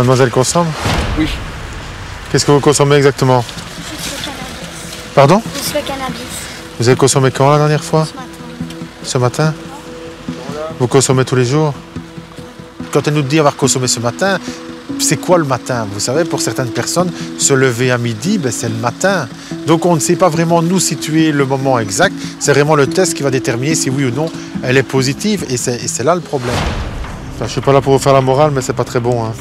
Mademoiselle consomme Oui. Qu'est-ce que vous consommez exactement cannabis. Pardon le cannabis. Vous avez consommé quand la dernière fois Ce matin. Ce matin Vous consommez tous les jours Quand elle nous dit avoir consommé ce matin, c'est quoi le matin Vous savez, pour certaines personnes, se lever à midi, ben, c'est le matin. Donc on ne sait pas vraiment nous situer le moment exact. C'est vraiment le test qui va déterminer si oui ou non elle est positive. Et c'est là le problème. Enfin, je suis pas là pour vous faire la morale, mais c'est pas très bon. Hein.